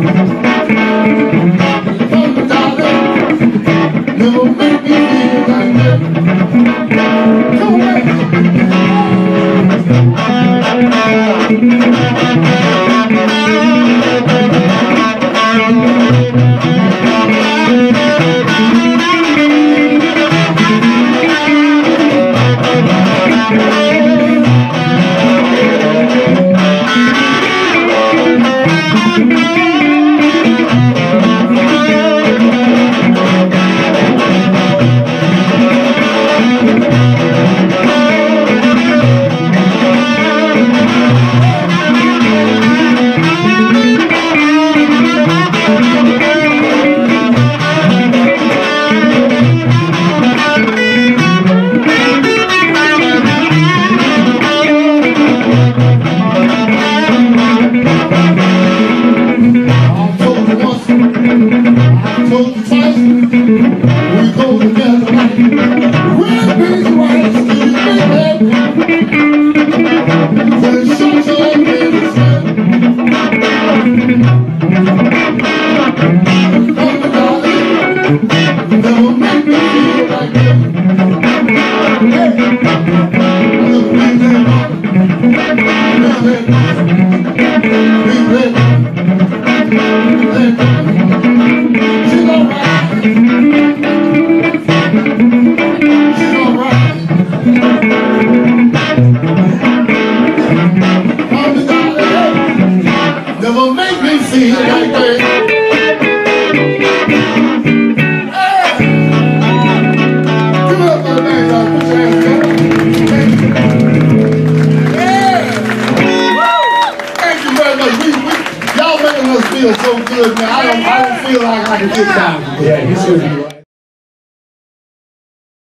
Never you. me feel like that. Never make me feel like that. good, man. I don't, I don't feel like I can get down. Yeah, be right.